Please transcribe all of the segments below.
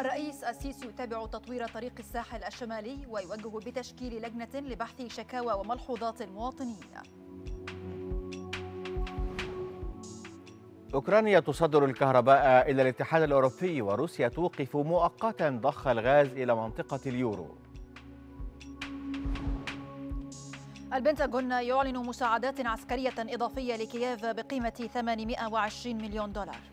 الرئيس السيسي يتابع تطوير طريق الساحل الشمالي ويوجه بتشكيل لجنة لبحث شكاوى وملحوظات المواطنين. أوكرانيا تصدر الكهرباء إلى الاتحاد الأوروبي وروسيا توقف مؤقتا ضخ الغاز إلى منطقة اليورو. البنتاغون يعلن مساعدات عسكرية إضافية لكييف بقيمة 820 مليون دولار.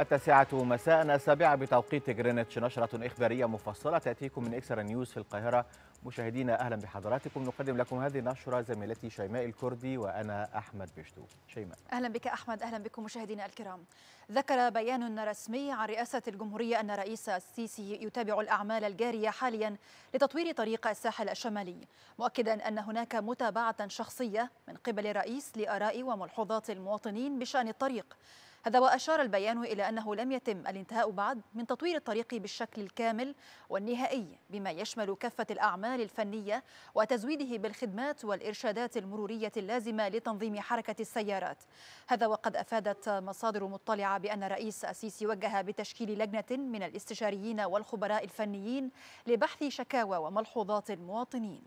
التاسعة مساء. السابعة بتوقيت جرينتش نشرة إخبارية مفصلة تأتيكم من eXtra News في القاهرة. مشاهدينا أهلا بحضراتكم. نقدم لكم هذه النشرة زميلتي شيماء الكردي وأنا أحمد بشتو. شيماء. أهلا بك أحمد. أهلا بكم مشاهدينا الكرام. ذكر بيان رسمي عن رئاسة الجمهورية أن رئيس السيسي يتابع الأعمال الجارية حاليا لتطوير طريق الساحل الشمالي مؤكدا أن هناك متابعة شخصية من قبل الرئيس لآراء وملحوظات المواطنين بشأن الطريق. هذا وأشار البيان إلى أنه لم يتم الانتهاء بعد من تطوير الطريق بالشكل الكامل والنهائي بما يشمل كافة الأعمال الفنية وتزويده بالخدمات والإرشادات المرورية اللازمة لتنظيم حركة السيارات. هذا وقد أفادت مصادر مطلعة بأن الرئيس السيسي وجه بتشكيل لجنة من الاستشاريين والخبراء الفنيين لبحث شكاوى وملحوظات المواطنين.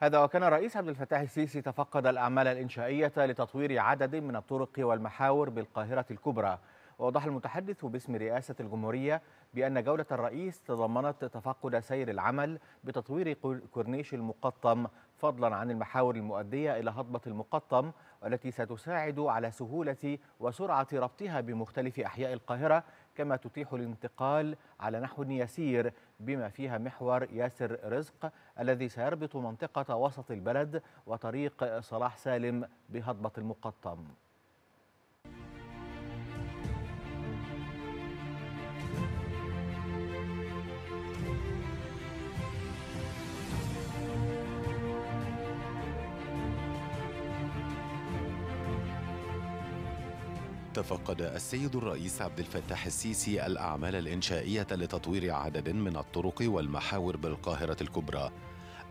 هذا وكان الرئيس عبد الفتاح السيسي تفقد الأعمال الإنشائية لتطوير عدد من الطرق والمحاور بالقاهرة الكبرى. ووضح المتحدث باسم رئاسة الجمهورية بأن جولة الرئيس تضمنت تفقد سير العمل بتطوير كورنيش المقطم فضلا عن المحاور المؤدية إلى هضبة المقطم والتي ستساعد على سهولة وسرعة ربطها بمختلف أحياء القاهرة كما تتيح الانتقال على نحو يسير بما فيها محور ياسر رزق الذي سيربط منطقة وسط البلد وطريق صلاح سالم بهضبة المقطم. تفقد السيد الرئيس عبد الفتاح السيسي الأعمال الإنشائية لتطوير عدد من الطرق والمحاور بالقاهرة الكبرى.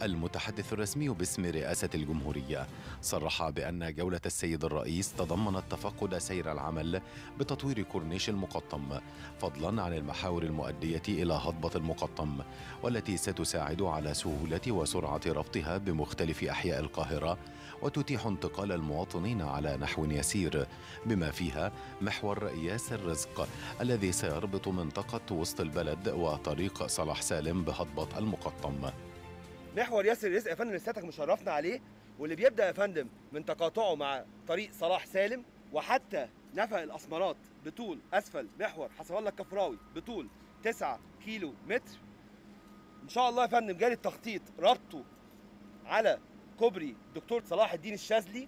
المتحدث الرسمي باسم رئاسة الجمهورية. صرح بأن جولة السيد الرئيس تضمنت تفقد سير العمل بتطوير كورنيش المقطم فضلا عن المحاور المؤدية إلى هضبة المقطم والتي ستساعد على سهولة وسرعة ربطها بمختلف أحياء القاهرة وتتيح انتقال المواطنين على نحو يسير. بما فيها محور ياسر رزق الذي سيربط منطقة وسط البلد وطريق صلاح سالم بهضبة المقطم. محور ياسر رزق يا فندم اللي سيادتك مشرفنا عليه واللي بيبدأ يا فندم من تقاطعه مع طريق صلاح سالم وحتى نفق الأسمرات بطول أسفل محور حسب الله الكفراوي بطول 9 كيلو متر إن شاء الله يا فندم جاري التخطيط ربطه على كوبري دكتور صلاح الدين الشاذلي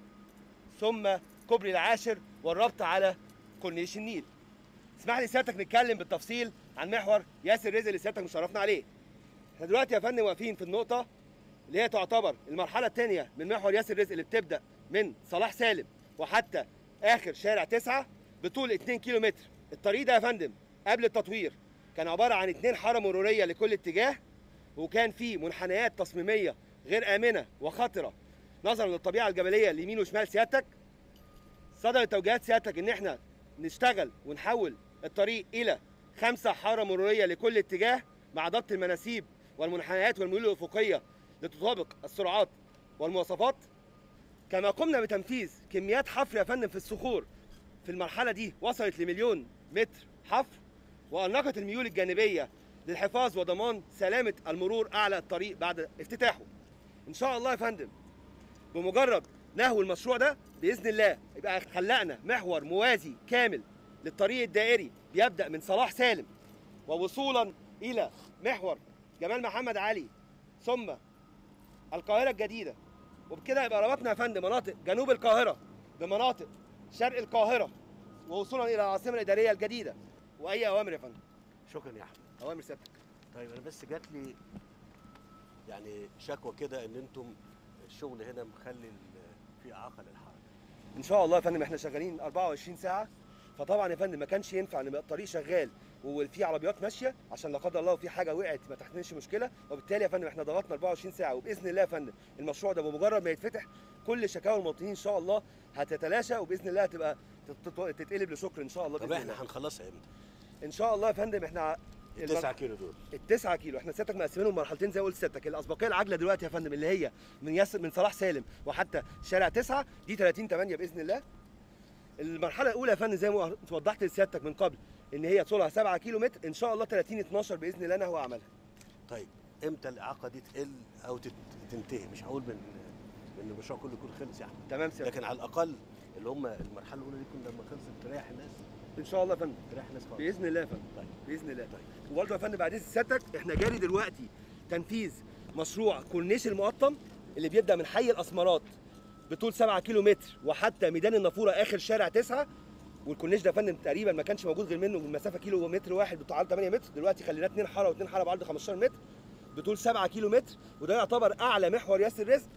ثم كوبري العاشر والربط على كورنيش النيل اسمح لي سيادتك نتكلم بالتفصيل عن محور ياسر رزق اللي سيادتك مشرفنا عليه. إحنا دلوقتي يا فندم واقفين في النقطة اللي هي تعتبر المرحلة الثانية من محور ياسر رزق اللي بتبدأ من صلاح سالم وحتى آخر شارع تسعة بطول 2 كيلو متر الطريق ده يا فندم قبل التطوير كان عبارة عن اثنين حارة مرورية لكل اتجاه وكان فيه منحنيات تصميمية غير آمنة وخطرة. نظرا للطبيعة الجبلية اليمين وشمال سيادتك صدرت توجيهات سيادتك إن إحنا نشتغل ونحول الطريق إلى خمسة حارة مرورية لكل اتجاه مع ضبط المناسيب والمنحنيات والميول الأفقية لتطابق السرعات والمواصفات. كما قمنا بتنفيذ كميات حفر يا فندم في الصخور. في المرحلة دي وصلت لمليون متر حفر وأنقت الميول الجانبية للحفاظ وضمان سلامة المرور أعلى الطريق بعد افتتاحه. إن شاء الله يا فندم بمجرد نهو المشروع ده بإذن الله يبقى خلقنا محور موازي كامل للطريق الدائري بيبدأ من صلاح سالم ووصولا إلى محور جمال محمد علي ثم القاهرة الجديدة. وبكده يبقى ربطنا يا فندم مناطق جنوب القاهرة بمناطق شرق القاهرة ووصولا إلى العاصمة الإدارية الجديدة. وأي أوامر يا فندم؟ شكرا يا أحمد. أوامر سيادتك طيب أنا بس جات لي يعني شكوى كده إن أنتم الشغل هنا مخلي في إعاقة للحركة. إن شاء الله يا فندم إحنا شغالين 24 ساعة. فطبعا يا فندم ما كانش ينفع إن الطريق شغال. وفي عربيات ماشية عشان لا قدر الله في حاجة وقعت ما تحتملش مشكلة. وبالتالي يا فندم إحنا ضغطنا 24 ساعة وبإذن الله يا فندم المشروع ده بمجرد ما يتفتح كل شكاوى المواطنين إن شاء الله هتتلاشى وبإذن الله هتبقى تت- تتقلب لشكر إن شاء الله طب إحنا هنخلصها إمتى؟ إن شاء الله يا فندم إحنا التسعة كيلو دول. التسعة كيلو. إحنا سيادتك مقسمينهم مرحلتين زي ما قلت سيادتك الأسبقية العاجلة دلوقتي يا فندم اللي هي من ياسر من صلاح سالم وحتى شارع تسعة دي 30 8 بإذن الله. المرحلة الأولى يا فندم زي ما وضحت لسيادتك من قبل إن هي طولها 7 كيلو متر إن شاء الله 30 12 بإذن الله أنا هو عملها. طيب إمتى الإعاقة دي تقل أو تت- تنتهي؟ مش هقول من من المشروع كله يكون خلص احمد تمام سيادتك لكن على الأقل اللي هم المرحلة الأولى دي كنا لما خلصت تريح الناس. إن شاء الله يا فندم. تريح الناس خالص. بإذن الله يا فندم. طيب. بإذن الله. طيب. وبرضه يا فندم بعد إذن سيادتك إحنا جاري دلوقتي تنفيذ مشروع كورنيش المقطم اللي بيبدأ من حي الأسمرات بطول 7 كيلو متر وحتى ميدان النافورة آخر شارع 9 والكورنيش ده فندم تقريبا ما كانش موجود غير منه من مسافة كيلو متر واحد بطول 8 متر. دلوقتي خليناه 2 حارة و2 حارة بعرض 15 متر. بطول 7 كيلو متر. وده يعتبر أعلى محور ياسر رزق.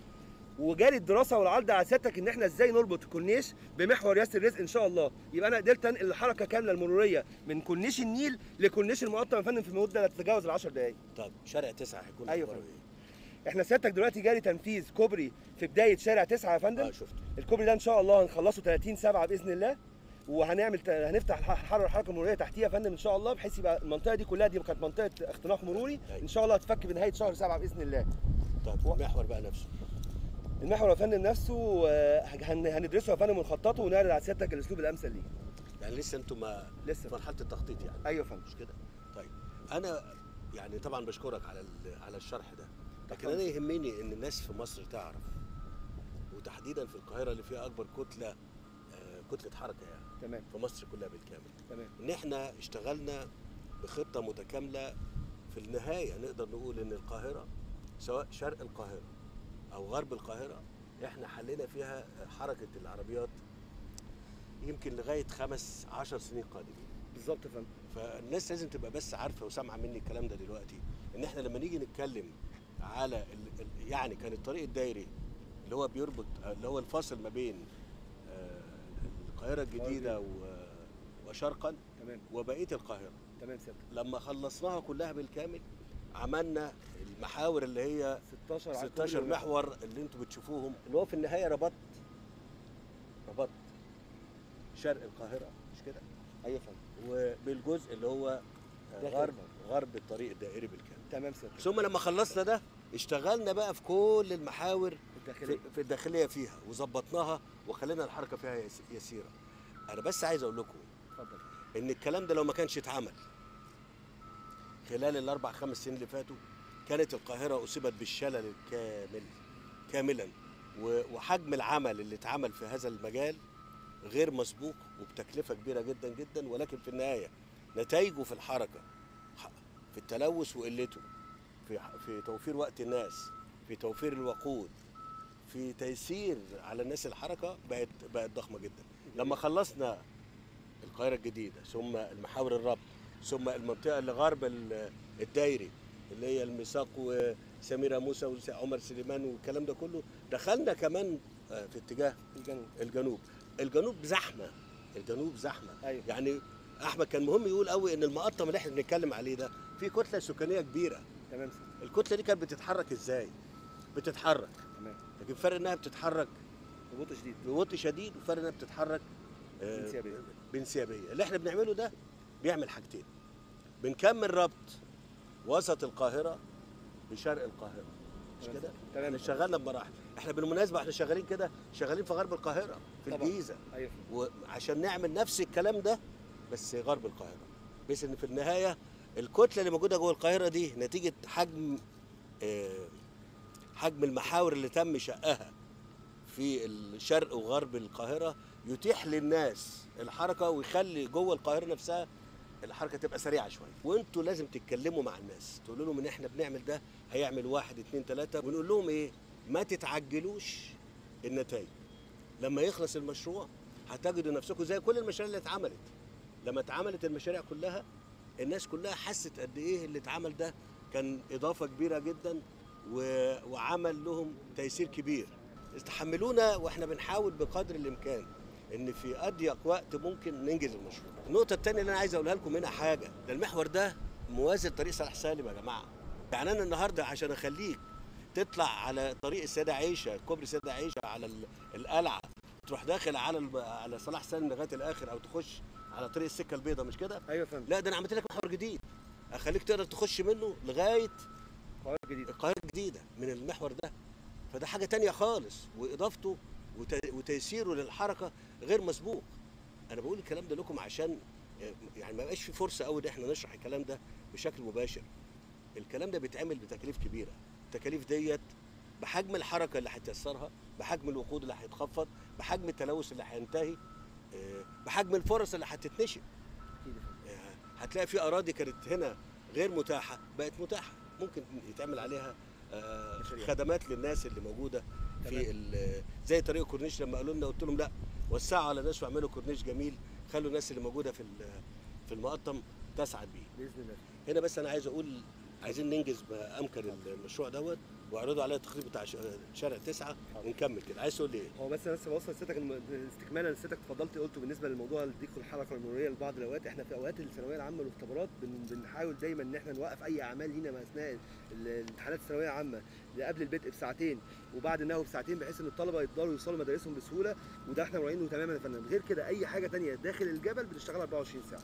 وجاري الدراسة والعرض على سيادتك إن إحنا إزاي نربط الكورنيش بمحور ياسر رزق إن شاء الله. يبقى أنا قدرت أنقل الحركة كاملة المرورية من كورنيش النيل لكورنيش المقطم. يا فندم في مده لا تتجاوز ال 10 دقائق طب شارع تسعة هيكون. إيه؟ إحنا سيادتك دلوقتي جاري تنفيذ كوبري في بداية شارع 9 يا فندم. آه شفت الكوبري ده إن شاء الله هنخلصه 30 7 بإذن الله. وهنعمل هنفتح الح- حر الحركة المرورية تحتيها يا فندم إن شاء الله بحيث يبقى المنطقة دي كلها دي كانت منطقة اختناق مروري. أيوة. إن شاء الله هتفك بنهاية شهر 7 بإذن الله. طب المحور بقى نفسه. المحور يا فندم نفسه آه، هن- هندرسه يا فندم ونخططه ونعرض على سيادتك الأسلوب الأمثل ليه. يعني لسه أنتم ما لسه. مرحلة التخطيط يعني. أيوه فندم. مش كده؟ طيب أنا يعني طبعا بشكرك على على الشرح ده. لكن. أنا يهمني إن الناس في مصر تعرف وتحديدا في القاهرة اللي فيها أكبر كتلة آه، كتلة حركة يعني. تمام. في مصر كلها بالكامل. تمام. إن إحنا اشتغلنا بخطة متكاملة في النهاية نقدر نقول إن القاهرة سواء شرق القاهرة أو غرب القاهرة إحنا حلينا فيها حركة العربيات يمكن لغاية خمس عشر سنين قادمين. بالظبط فندم. فالناس لازم تبقى بس عارفة وسامعة مني الكلام ده دلوقتي إن إحنا لما نيجي نتكلم على ال يعني كان الطريق الدايري اللي هو بيربط اللي هو الفاصل ما بين القاهرة الجديدة و- وشرقا تمام. وبقية القاهرة. تمام سيادتك لما خلصناها كلها بالكامل عملنا المحاور اللي هي 16 على 16 الكوبري محور اللي أنتوا بتشوفوهم. اللي هو في النهاية ربط ربط شرق القاهرة. مش كده؟ أيوه فندم. وبالجزء اللي هو غرب. غرب الطريق الدائري بالكامل. تمام سيادتك ثم لما خلصنا ده اشتغلنا بقى في كل المحاور في, الداخلية. في الداخلية فيها وظبطناها وخلينا الحركة فيها يس- يسيرة. أنا بس عايز أقول لكم اتفضل. إن الكلام ده لو ما كانش اتعمل خلال الأربع خمس سنين اللي فاتوا كانت القاهرة أصيبت بالشلل الكامل كاملا. وحجم العمل اللي اتعمل في هذا المجال غير مسبوق وبتكلفة كبيرة جدا جدا. ولكن في النهاية نتائجه في الحركة ح- في التلوث وقلته في في توفير وقت الناس في توفير الوقود في تيسير على الناس الحركة بقت بقت ضخمة جدا. لما خلصنا القاهرة الجديدة ثم المحاور الربط ثم المنطقة اللي غرب ال- الدايري اللي هي الميثاق وسميرة موسى وعمر سليمان والكلام ده كله دخلنا كمان آه، في اتجاه الجنوب. الجنوب. الجنوب زحمة. الجنوب زحمة. أيوه. يعني أحمد كان مهم يقول قوي إن المقطم اللي إحنا بنتكلم عليه ده في كتلة سكانية كبيرة. تمام الكتلة دي كانت بتتحرك إزاي؟ بتتحرك. تمام. لكن فرق إنها بتتحرك ببطء شديد. ببطء شديد وفرق إنها بتتحرك آه، بانسيابية. بانسيابيه اللي إحنا بنعمله ده بيعمل حاجتين. بنكمل ربط وسط القاهرة بشرق القاهرة. مش. كده؟ تمام. إحنا اشتغلنا بمراحل. إحنا بالمناسبة إحنا شغالين كده شغالين في غرب القاهرة في طبعاً. الجيزة. أيوه. وعشان نعمل نفس الكلام ده بس غرب القاهرة. بحيث إن في النهاية الكتلة اللي موجودة جوه القاهرة دي نتيجة حجم آه، حجم المحاور اللي تم شقها في الشرق وغرب القاهرة يتيح للناس الحركة ويخلي جوه القاهرة نفسها الحركة تبقى سريعة شوية. وانتوا لازم تتكلموا مع الناس. تقولوا لهم إن إحنا بنعمل ده هيعمل واحد اتنين تلاتة. ونقول لهم إيه؟ ما تتعجلوش النتائج. لما يخلص المشروع هتجدوا نفسكم زي كل المشاريع اللي اتعملت. لما اتعملت المشاريع كلها الناس كلها حست قد إيه اللي اتعمل ده كان إضافة كبيرة جدا. وعمل لهم تيسير كبير. تحملونا وإحنا بنحاول بقدر الإمكان إن في أضيق وقت ممكن ننجز المشروع. النقطة الثانية اللي أنا عايز أقولها لكم منها حاجة. ده المحور ده موازي لطريق صلاح سالم يا جماعة. يعني أنا النهارده عشان أخليك تطلع على طريق السيده عيشة كوبري السيده عيشة على ال- القلعة. تروح داخل على على صلاح سالم لغاية الآخر أو تخش على طريق السكة البيضاء مش كده؟ أيوه فهمت. لا ده أنا عملت لك محور جديد. أخليك تقدر تخش منه لغاية قواعد جديده القاهره الجديده من المحور ده. فده حاجة تانية خالص وإضافته وت- وتيسيره للحركة غير مسبوق. أنا بقول الكلام ده لكم عشان آه، يعني ما يبقاش في فرصة قوي إن إحنا نشرح الكلام ده بشكل مباشر. الكلام ده بيتعمل بتكاليف كبيرة. التكاليف ديت بحجم الحركة اللي هتيسرها بحجم الوقود اللي هيتخفض بحجم التلوث اللي هينتهي آه، بحجم الفرص اللي هتتنشئ. آه، هتلاقي في أراضي كانت هنا غير متاحة بقت متاحة. ممكن يتعمل عليها آه،. خدمات للناس اللي موجودة. في زي طريق الكورنيش لما قالوا لنا قلت لهم لا وسعوا على الناس واعملوا كورنيش جميل خلوا الناس اللي موجودة في في المقطم تسعد بيه بإذن الله هنا بس أنا عايز أقول عايزين ننجز ما امكن المشروع دوت واعرضوا عليا التقرير بتاع شارع تسعة ونكمل كده. عايز تقول لي إيه؟ هو بس بس بوصل لسيادتك استكمالا لسيادتك اتفضلت قلته بالنسبة للموضوع الضيق والحركة المرورية لبعض الأوقات إحنا في أوقات الثانوية العامة والاختبارات بن- بنحاول دايما إن إحنا نوقف أي أعمال لينا أثناء ال- الامتحانات الثانوية العامة اللي قبل البدء بساعتين وبعد النهو بساعتين بحيث إن الطلبة يقدروا يوصلوا مدارسهم بسهولة وده إحنا مراعينه تماما يا فندم. غير كده أي حاجة تانية داخل الجبل بنشتغل 24 ساعة.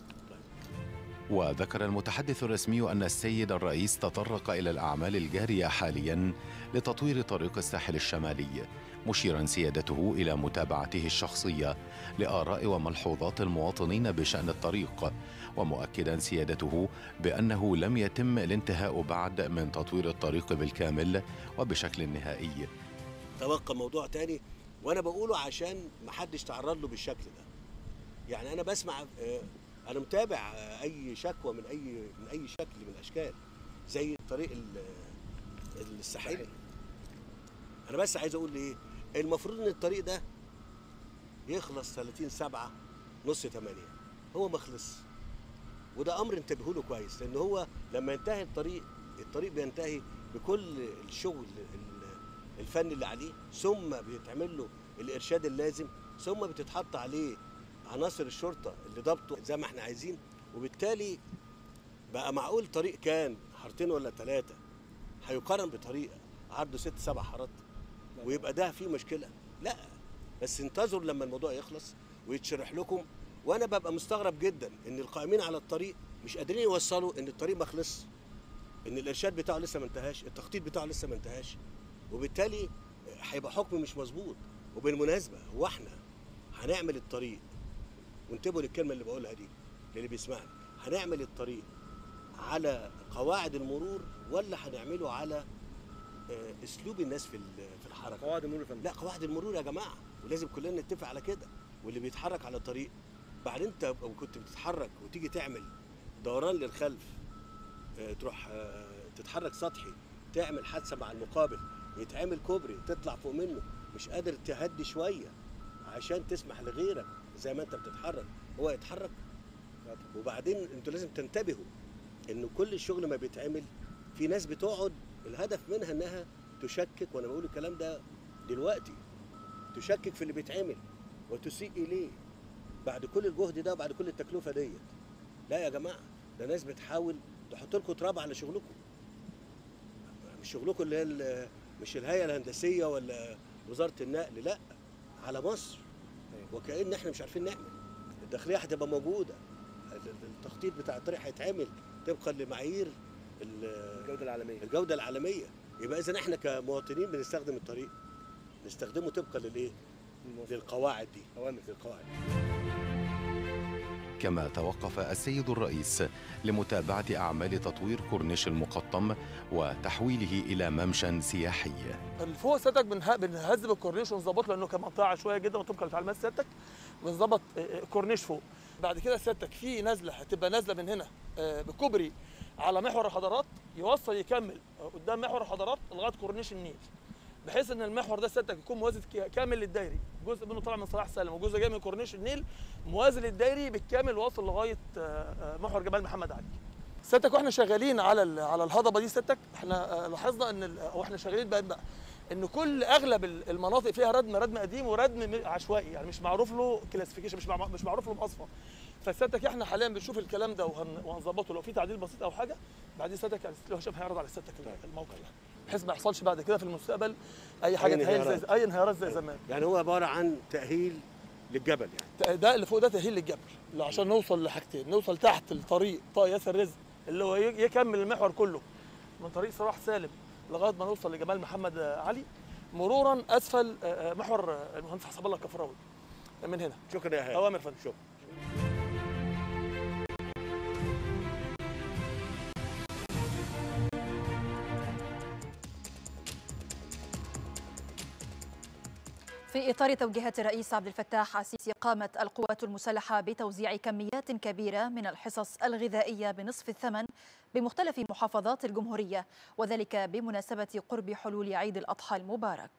وذكر المتحدث الرسمي أن السيد الرئيس تطرق إلى الأعمال الجارية حاليا لتطوير طريق الساحل الشمالي مشيرا سيادته إلى متابعته الشخصية لآراء وملحوظات المواطنين بشأن الطريق ومؤكدا سيادته بأنه لم يتم الانتهاء بعد من تطوير الطريق بالكامل وبشكل نهائي. توقع موضوع تاني وأنا بقوله عشان ما حدش تعرض له بالشكل ده. يعني أنا بسمع آه، أنا متابع أي شكوى من اي من أي شكل من الأشكال زي الطريق ال- الساحلي. أنا بس عايز أقول إيه المفروض إن الطريق ده يخلص 30 7 نص 8 هو ما خلص. وده أمر انتبهوا له كويس لأن هو لما ينتهي الطريق الطريق بينتهي بكل الشغل ال- الفني اللي عليه ثم بيتعمل له الإرشاد اللازم ثم بتتحط عليه عناصر الشرطة اللي ضبطه زي ما إحنا عايزين وبالتالي بقى معقول طريق كان حارتين ولا ثلاثة هيقارن بطريق عرضه ست سبع حارات ويبقى ده فيه مشكلة؟ لا بس انتظروا لما الموضوع يخلص ويتشرح لكم. وأنا ببقى مستغرب جدا إن القائمين على الطريق مش قادرين يوصلوا إن الطريق ما خلصش إن الإرشاد بتاعه لسه ما انتهاش التخطيط بتاعه لسه ما انتهاش. وبالتالي هيبقى حكم مش مظبوط. وبالمناسبة هو إحنا هنعمل الطريق وانتبهوا للكلمة اللي بقولها دي للي بيسمعني هنعمل الطريق على قواعد المرور ولا هنعمله على آه، أسلوب الناس في في الحركة؟ قواعد المرور فندم. لا قواعد المرور يا جماعة. ولازم كلنا نتفق على كده. واللي بيتحرك على الطريق بعدين انت لو كنت بتتحرك وتيجي تعمل دوران للخلف آه، تروح آه، تتحرك سطحي تعمل حادثة مع المقابل يتعمل كوبري تطلع فوق منه مش قادر تهدي شوية عشان تسمح لغيرك. زي ما انت بتتحرك هو يتحرك. وبعدين أنتوا لازم تنتبهوا إن كل الشغل ما بيتعمل في ناس بتقعد الهدف منها إنها تشكك وأنا بقول الكلام ده دلوقتي تشكك في اللي بيتعمل وتسيء إليه بعد كل الجهد ده وبعد كل التكلفة ديت. لا يا جماعة ده ناس بتحاول تحط لكم تراب على شغلكم. مش شغلكم اللي هي مش الهيئة الهندسية ولا وزارة النقل لا على مصر. وكأن إحنا مش عارفين نعمل. الداخلية هتبقى ال- التخطيط بتاع الطريق هيتعمل. طبقا لمعايير ال- الجودة العالمية. الجودة العالمية. يبقى اذا إحنا كمواطنين بنستخدم الطريق. نستخدمه طبقا للإيه؟ للقواعد دي. اوامر للقواعد. كما توقف السيد الرئيس لمتابعة أعمال تطوير كورنيش المقطم وتحويله إلى ممشى سياحي. فوق سيادتك بنه- بنهذب الكورنيش ونظبط لأنه كان منطقه عشوائيه جدا وطبقا لتعليمات سيادتك. بنظبط آه، آه، كورنيش فوق. بعد كده سيادتك في نازله هتبقى نازله من هنا آه، بكوبري على محور الحضارات يوصل يكمل قدام محور الحضارات لغاية كورنيش النيل. بحيث إن المحور ده سيادتك يكون موازي كامل للدايري جزء منه طالع من صلاح سالم وجزء جاي من كورنيش النيل موازي للدايري بالكامل واصل لغاية آه، آه، محور جبال محمد علي. سيادتك وإحنا شغالين على على الهضبة دي سيادتك إحنا آه، لاحظنا إن ال- أو إحنا شغالين بقى بقى إن كل أغلب ال- المناطق فيها ردم ردم قديم وردم عشوائي يعني مش معروف له classification مش مش معروف له مواصفه فسيادتك إحنا حاليا بنشوف الكلام ده وهن- وهنظبطه. لو في تعديل بسيط أو حاجة بعدين سيادتك يعني لو هشام هيعرض على سيادتك الموقع ده. بحيث ما يحصلش بعد كده في المستقبل أي حاجة أي تهيل زي. أي انهيارات زي زمان. يعني هو عبارة عن تأهيل للجبل يعني. ده اللي فوق ده تأهيل للجبل. اللي عشان نوصل لحاجتين نوصل تحت الطريق طاق ياسر رزق اللي هو يكمل المحور كله من طريق صلاح سالم لغاية ما نوصل لجمال محمد علي مرورا أسفل آه، آه، محور المهندس حسب الله الكفراوي. من هنا. شكرا يا هاني أوامر فندم. شكرا. في إطار توجيهات الرئيس عبد الفتاح السيسي قامت القوات المسلحة بتوزيع كميات كبيرة من الحصص الغذائية بنصف الثمن بمختلف محافظات الجمهورية وذلك بمناسبة قرب حلول عيد الأضحى المبارك.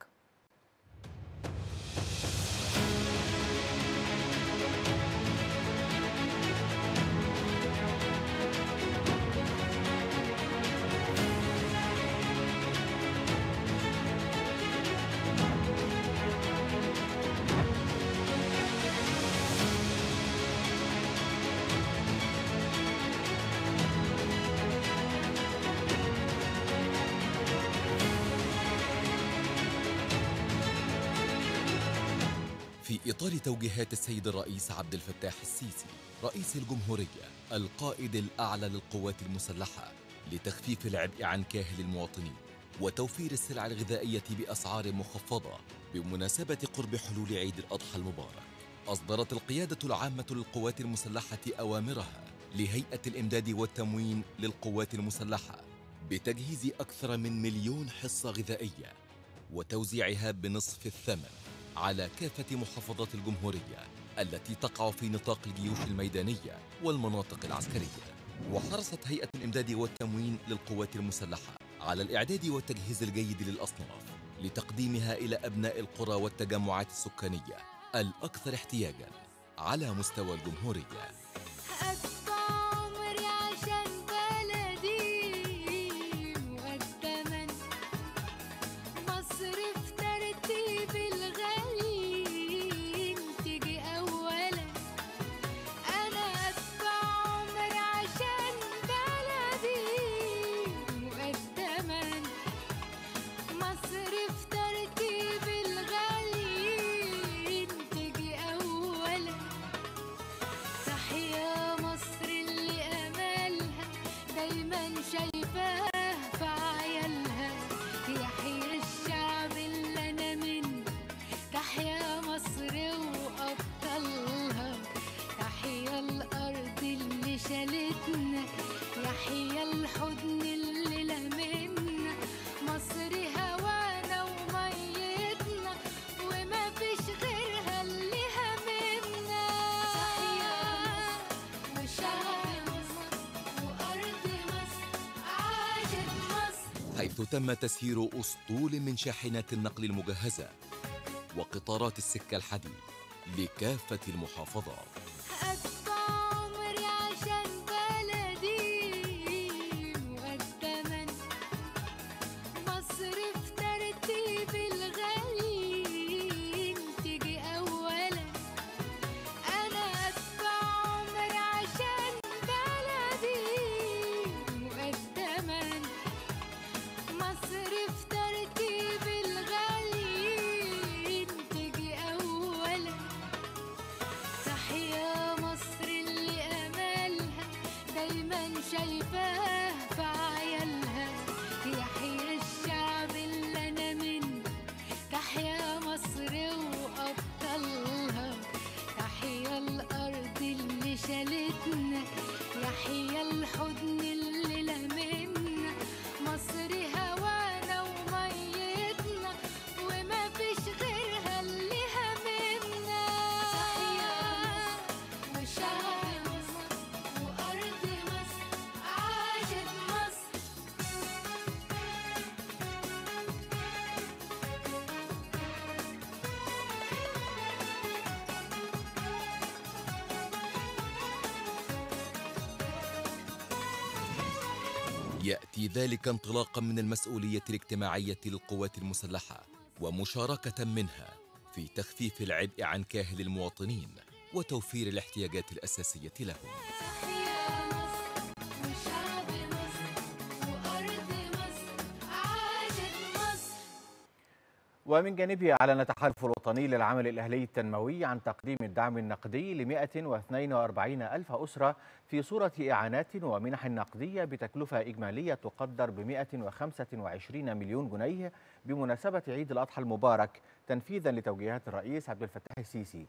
في إطار توجيهات السيد الرئيس عبد الفتاح السيسي رئيس الجمهورية القائد الأعلى للقوات المسلحة لتخفيف العبء عن كاهل المواطنين وتوفير السلع الغذائية بأسعار مخفضة بمناسبة قرب حلول عيد الأضحى المبارك. أصدرت القيادة العامة للقوات المسلحة أوامرها لهيئة الإمداد والتموين للقوات المسلحة بتجهيز أكثر من مليون حصة غذائية وتوزيعها بنصف الثمن. على كافة محافظات الجمهورية التي تقع في نطاق الجيوش الميدانية والمناطق العسكرية. وحرصت هيئة الإمداد والتموين للقوات المسلحة على الإعداد والتجهيز الجيد للأصناف لتقديمها إلى أبناء القرى والتجمعات السكانية الأكثر احتياجاً على مستوى الجمهورية. حيث تم تسيير أسطول من شاحنات النقل المجهزة وقطارات السكة الحديد لكافة المحافظات. içinde يأتي ذلك انطلاقا من المسؤولية الاجتماعية للقوات المسلحة ومشاركة منها في تخفيف العبء عن كاهل المواطنين وتوفير الاحتياجات الأساسية لهم. ومن جانبه أعلن التحالف الوطني للعمل الأهلي التنموي عن تقديم الدعم النقدي ل 142 ألف أسرة في صورة إعانات ومنح نقدية بتكلفة إجمالية تقدر ب 125 مليون جنيه بمناسبة عيد الأضحى المبارك تنفيذا لتوجيهات الرئيس عبد الفتاح السيسي.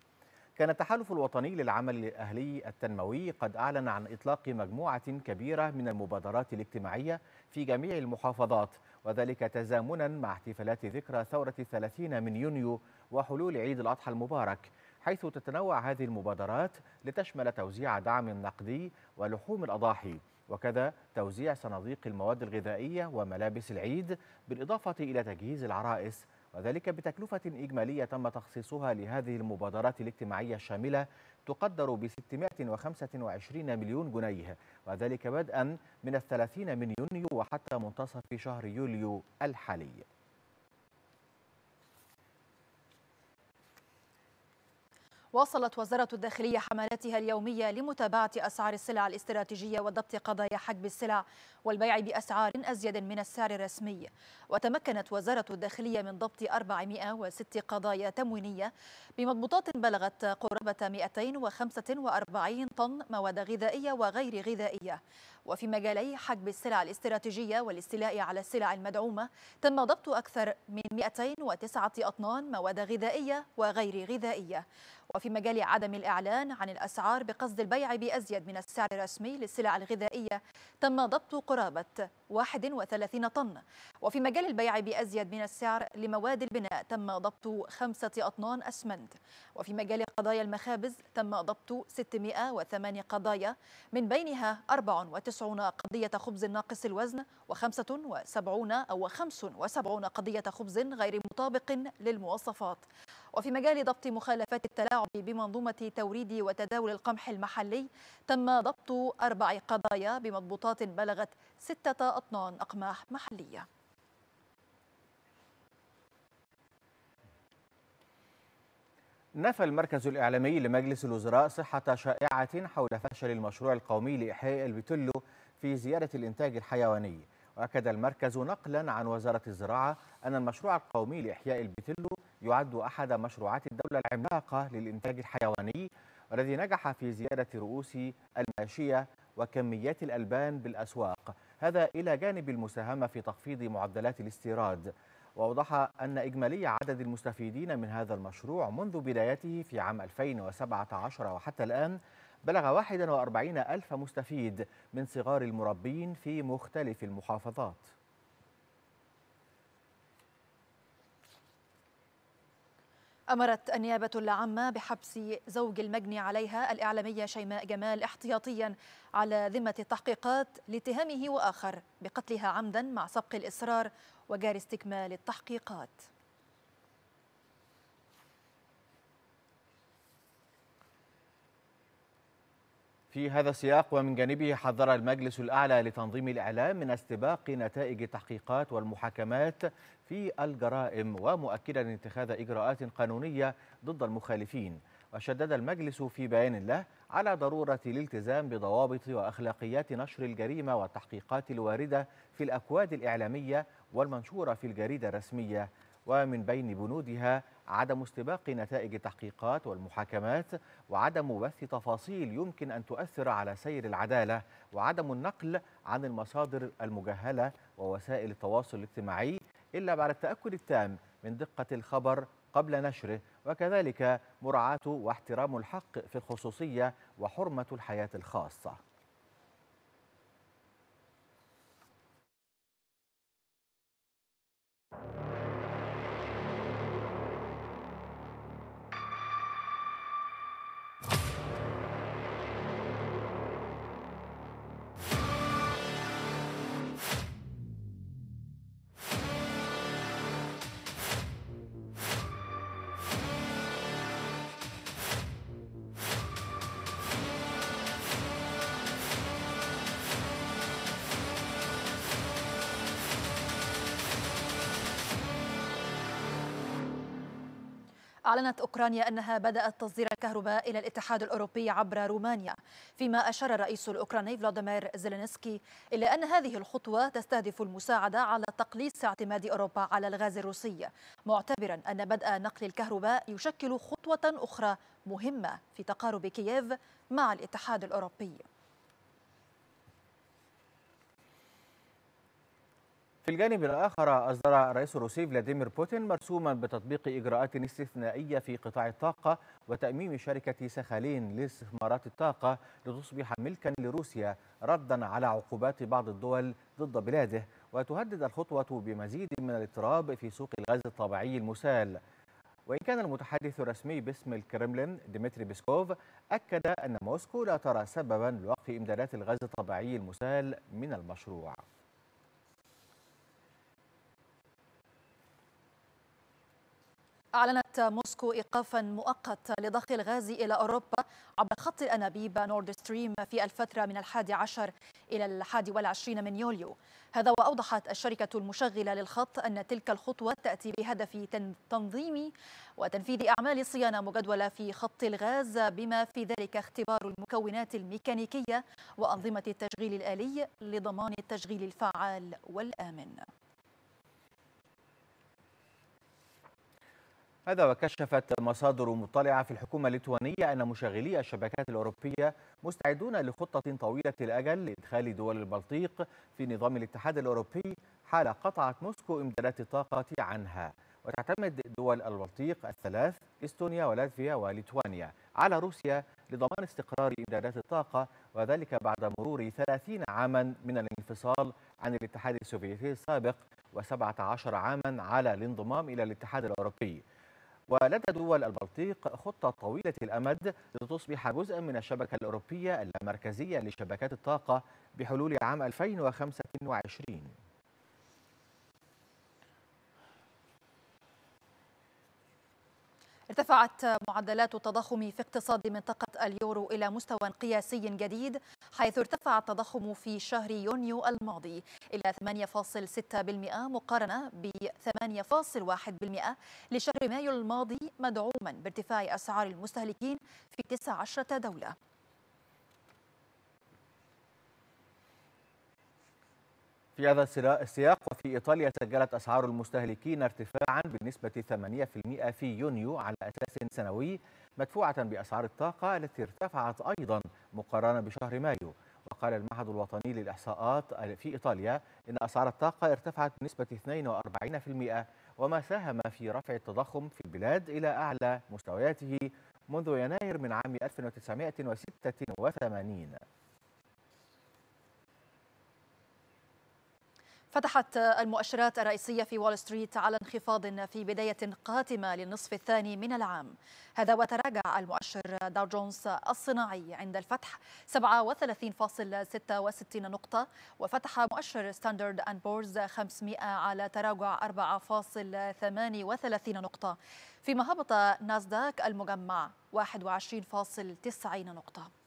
كان التحالف الوطني للعمل الأهلي التنموي قد أعلن عن إطلاق مجموعة كبيرة من المبادرات الاجتماعية في جميع المحافظات وذلك تزامنا مع احتفالات ذكرى ثورة 30 من يونيو وحلول عيد الأضحى المبارك حيث تتنوع هذه المبادرات لتشمل توزيع دعم نقدي ولحوم الأضاحي وكذا توزيع صناديق المواد الغذائية وملابس العيد بالإضافة إلى تجهيز العرائس وذلك بتكلفة إجمالية تم تخصيصها لهذه المبادرات الاجتماعية الشاملة تقدر ب 625 مليون جنيه وذلك بدءا من الثلاثين من يونيو وحتى منتصف شهر يوليو الحالي. واصلت وزارة الداخلية حملاتها اليومية لمتابعة أسعار السلع الاستراتيجية وضبط قضايا حجب السلع والبيع بأسعار أزيد من السعر الرسمي. وتمكنت وزارة الداخلية من ضبط 406 قضايا تموينية بمضبوطات بلغت قرابة 245 طن مواد غذائية وغير غذائية. وفي مجالي حجب السلع الاستراتيجية والاستيلاء على السلع المدعومة تم ضبط أكثر من 209 أطنان مواد غذائية وغير غذائية. وفي مجال عدم الإعلان عن الأسعار بقصد البيع بأزيد من السعر الرسمي للسلع الغذائية تم ضبط قرابة 31 طن. وفي مجال البيع بأزيد من السعر لمواد البناء تم ضبط خمسة أطنان أسمنت. وفي مجال قضايا المخابز تم ضبط 608 قضايا من بينها 94 قضية خبز ناقص الوزن و75 أو 75 قضية خبز غير مطابق للمواصفات. وفي مجال ضبط مخالفات التلاعب بمنظومة توريد وتداول القمح المحلي تم ضبط أربع قضايا بمضبوطات بلغت ستة أطنان أقماح محلية. نفى المركز الإعلامي لمجلس الوزراء صحة شائعة حول فشل المشروع القومي لإحياء البتلو في زيادة الإنتاج الحيواني. وأكد المركز نقلا عن وزارة الزراعة أن المشروع القومي لإحياء البتلو يعد أحد مشروعات الدولة العملاقة للإنتاج الحيواني والذي نجح في زيادة رؤوس الماشية وكميات الألبان بالأسواق. هذا إلى جانب المساهمة في تخفيض معدلات الاستيراد. وأوضح أن إجمالي عدد المستفيدين من هذا المشروع منذ بدايته في عام 2017 وحتى الآن بلغ 41 ألف مستفيد من صغار المربين في مختلف المحافظات. أمرت النيابة العامة بحبس زوج المجني عليها الإعلامية شيماء جمال احتياطيا على ذمة التحقيقات لاتهامه وآخر بقتلها عمدا مع سبق الإصرار وجاري استكمال التحقيقات. في هذا السياق ومن جانبه حذر المجلس الأعلى لتنظيم الإعلام من استباق نتائج التحقيقات والمحاكمات في الجرائم ومؤكدا اتخاذ إجراءات قانونية ضد المخالفين. وشدد المجلس في بيان له على ضرورة الالتزام بضوابط وأخلاقيات نشر الجريمة والتحقيقات الواردة في الأكواد الإعلامية والمنشورة في الجريدة الرسمية. ومن بين بنودها عدم استباق نتائج التحقيقات والمحاكمات وعدم بث تفاصيل يمكن أن تؤثر على سير العدالة وعدم النقل عن المصادر المجهلة ووسائل التواصل الاجتماعي إلا بعد التأكد التام من دقة الخبر قبل نشره. وكذلك مراعاة واحترام الحق في الخصوصية وحرمة الحياة الخاصة. أعلنت أوكرانيا أنها بدأت تصدير الكهرباء إلى الاتحاد الأوروبي عبر رومانيا فيما أشار الرئيس الأوكراني فلاديمير زيلينسكي إلى أن هذه الخطوة تستهدف المساعدة على تقليص اعتماد أوروبا على الغاز الروسي معتبرا أن بدء نقل الكهرباء يشكل خطوة أخرى مهمة في تقارب كييف مع الاتحاد الأوروبي. في الجانب الآخر أصدر الرئيس الروسي فلاديمير بوتين مرسوما بتطبيق إجراءات استثنائية في قطاع الطاقة وتأميم شركة سخالين لاستثمارات الطاقة لتصبح ملكا لروسيا ردا على عقوبات بعض الدول ضد بلاده. وتهدد الخطوة بمزيد من الاضطراب في سوق الغاز الطبيعي المسال. وإن كان المتحدث الرسمي باسم الكرملين ديمتري بيسكوف أكد أن موسكو لا ترى سببا لوقف إمدادات الغاز الطبيعي المسال من المشروع. أعلنت موسكو إيقافا مؤقت لضخ الغاز إلى أوروبا عبر خط الأنابيب نورد ستريم في الفترة من الحادي عشر إلى الحادي والعشرين من يوليو. هذا وأوضحت الشركة المشغلة للخط أن تلك الخطوة تأتي بهدف تن- تنظيم وتنفيذ أعمال صيانة مجدولة في خط الغاز بما في ذلك اختبار المكونات الميكانيكية وأنظمة التشغيل الآلي لضمان التشغيل الفعال والآمن. هذا وكشفت مصادر مطلعة في الحكومة الليتوانية أن مشغلي الشبكات الأوروبية مستعدون لخطة طويلة الأجل لإدخال دول البلطيق في نظام الاتحاد الأوروبي حال قطعت موسكو إمدادات الطاقة عنها. وتعتمد دول البلطيق الثلاث إستونيا ولاتفيا وليتوانيا على روسيا لضمان استقرار إمدادات الطاقة وذلك بعد مرور 30 عاما من الانفصال عن الاتحاد السوفيتي السابق و17 عاما على الانضمام إلى الاتحاد الأوروبي. ولدى دول البلطيق خطة طويلة الأمد لتصبح جزءا من الشبكة الأوروبية اللامركزية لشبكات الطاقة بحلول عام 2025 ارتفعت معدلات التضخم في اقتصاد منطقة اليورو إلى مستوى قياسي جديد حيث ارتفع التضخم في شهر يونيو الماضي إلى 8.6% مقارنة ب 8.1% لشهر مايو الماضي مدعوما بارتفاع أسعار المستهلكين في 19 دولة. في هذا السياق وفي إيطاليا سجلت أسعار المستهلكين ارتفاعا بنسبة 8% في يونيو على أساس سنوي مدفوعة بأسعار الطاقة التي ارتفعت أيضا مقارنة بشهر مايو. وقال المعهد الوطني للإحصاءات في إيطاليا إن أسعار الطاقة ارتفعت بنسبة 42% وما ساهم في رفع التضخم في البلاد إلى أعلى مستوياته منذ يناير من عام 1986 فتحت المؤشرات الرئيسية في وول ستريت على انخفاض في بداية قاتمة للنصف الثاني من العام. هذا وتراجع المؤشر داو جونز الصناعي عند الفتح 37.66 نقطة وفتح مؤشر ستاندرد أند بورز 500 على تراجع 4.38 نقطة. فيما هبط ناسداك المجمع 21.90 نقطة.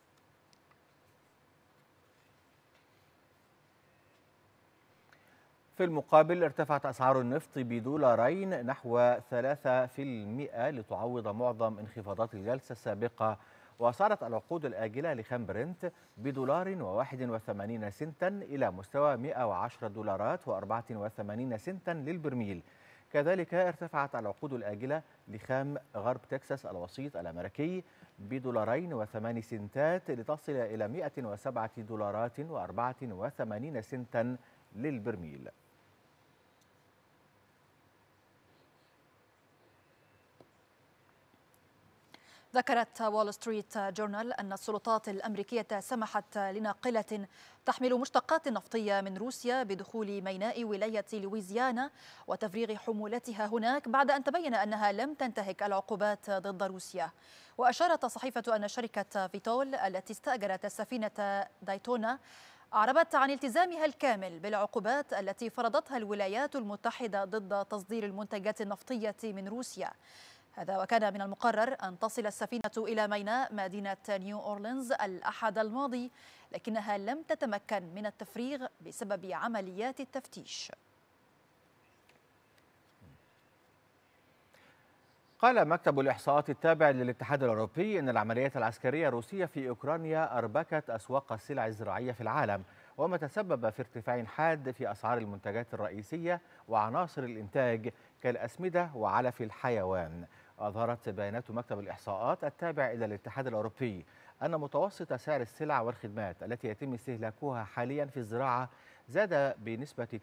في المقابل ارتفعت أسعار النفط بدولارين نحو 3% لتعوض معظم انخفاضات الجلسة السابقة. وصارت العقود الآجلة لخام برنت بدولار و81 سنتا إلى مستوى 110 دولارات و84 سنتا للبرميل. كذلك ارتفعت العقود الآجلة لخام غرب تكساس الوسيط الأمريكي بدولارين وثمان سنتات لتصل إلى 107 دولارات و84 سنتا للبرميل. ذكرت وول ستريت جورنال أن السلطات الأمريكية سمحت لناقلة تحمل مشتقات نفطية من روسيا بدخول ميناء ولاية لويزيانا وتفريغ حمولتها هناك بعد أن تبين أنها لم تنتهك العقوبات ضد روسيا. وأشارت الصحيفة أن شركة فيتول التي استأجرت السفينة دايتونا أعربت عن التزامها الكامل بالعقوبات التي فرضتها الولايات المتحدة ضد تصدير المنتجات النفطية من روسيا. هذا وكان من المقرر أن تصل السفينة إلى ميناء مدينة نيو أورلينز الأحد الماضي لكنها لم تتمكن من التفريغ بسبب عمليات التفتيش. قال مكتب الإحصاءات التابع للاتحاد الأوروبي أن العمليات العسكرية الروسية في أوكرانيا أربكت أسواق السلع الزراعية في العالم وما تسبب في ارتفاع حاد في أسعار المنتجات الرئيسية وعناصر الإنتاج كالأسمدة وعلف الحيوان. أظهرت بيانات مكتب الإحصاءات التابع إلى الاتحاد الأوروبي أن متوسط سعر السلع والخدمات التي يتم استهلاكها حاليا في الزراعة زاد بنسبة 9.5%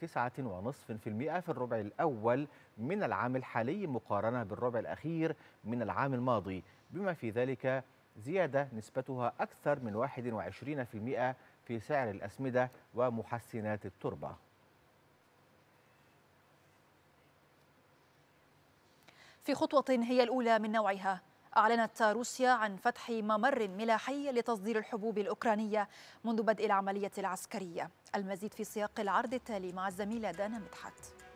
في الربع الأول من العام الحالي مقارنة بالربع الأخير من العام الماضي بما في ذلك زيادة نسبتها أكثر من 21% في سعر الأسمدة ومحسنات التربة. في خطوة هي الأولى من نوعها. أعلنت روسيا عن فتح ممر ملاحي لتصدير الحبوب الأوكرانية منذ بدء العملية العسكرية. المزيد في سياق العرض التالي مع الزميلة دانا مدحت.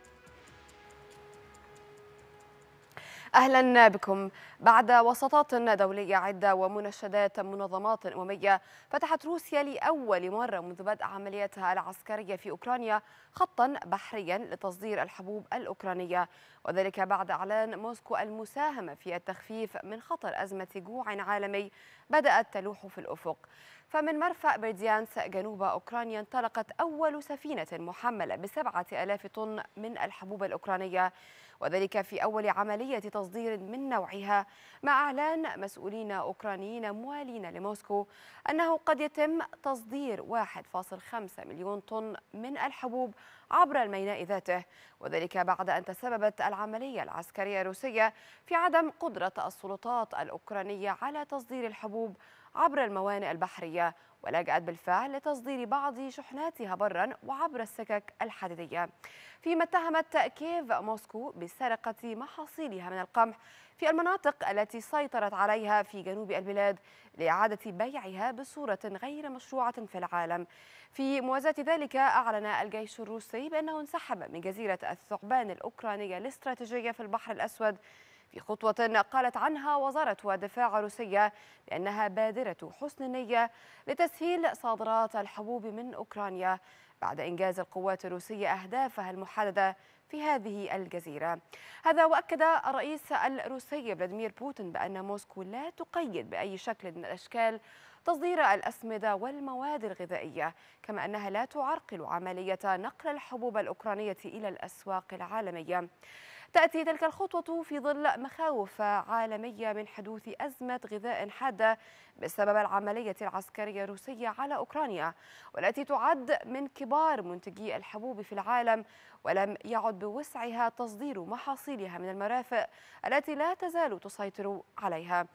أهلا بكم. بعد وساطات دولية عدة ومناشدات منظمات أممية فتحت روسيا لأول مرة منذ بدء عملياتها العسكرية في أوكرانيا خطا بحريا لتصدير الحبوب الأوكرانية. وذلك بعد إعلان موسكو المساهمة في التخفيف من خطر أزمة جوع عالمي بدأت تلوح في الأفق. فمن مرفأ برديانس جنوب أوكرانيا انطلقت أول سفينة محملة بسبعة ألاف طن من الحبوب الأوكرانية. وذلك في أول عملية تصدير من نوعها مع إعلان مسؤولين أوكرانيين موالين لموسكو أنه قد يتم تصدير 1.5 مليون طن من الحبوب عبر الميناء ذاته. وذلك بعد أن تسببت العملية العسكرية الروسية في عدم قدرة السلطات الأوكرانية على تصدير الحبوب عبر الموانئ البحرية ولجأت بالفعل لتصدير بعض شحناتها برا وعبر السكك الحديدية. فيما اتهمت كييف موسكو بسرقة محاصيلها من القمح في المناطق التي سيطرت عليها في جنوب البلاد لإعادة بيعها بصورة غير مشروعة في العالم. في موازاة ذلك أعلن الجيش الروسي بأنه انسحب من جزيرة الثعبان الأوكرانية الاستراتيجية في البحر الأسود في خطوة قالت عنها وزارة الدفاع الروسية بأنها بادرة حسن النية لتسهيل صادرات الحبوب من أوكرانيا بعد إنجاز القوات الروسية أهدافها المحددة في هذه الجزيرة. هذا وأكد الرئيس الروسي فلاديمير بوتين بأن موسكو لا تقيد بأي شكل من الأشكال تصدير الأسمدة والمواد الغذائية كما أنها لا تعرقل عملية نقل الحبوب الأوكرانية إلى الأسواق العالمية. تأتي تلك الخطوة في ظل مخاوف عالمية من حدوث أزمة غذاء حادة بسبب العملية العسكرية الروسية على أوكرانيا والتي تعد من كبار منتجي الحبوب في العالم ولم يعد بوسعها تصدير محاصيلها من المرافق التي لا تزال تسيطر عليها.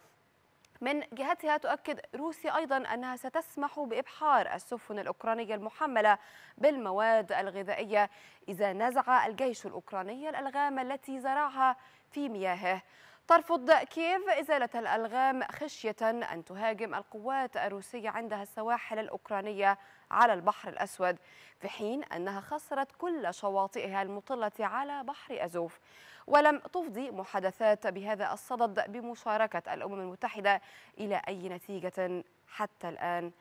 من جهتها تؤكد روسيا أيضا أنها ستسمح بإبحار السفن الأوكرانية المحملة بالمواد الغذائية. إذا نزع الجيش الأوكراني الألغام التي زرعها في مياهه. ترفض كييف إزالة الألغام خشية أن تهاجم القوات الروسية عندها السواحل الأوكرانية على البحر الأسود في حين أنها خسرت كل شواطئها المطلة على بحر أزوف. ولم تفضي محادثات بهذا الصدد بمشاركة الأمم المتحدة إلى أي نتيجة حتى الآن.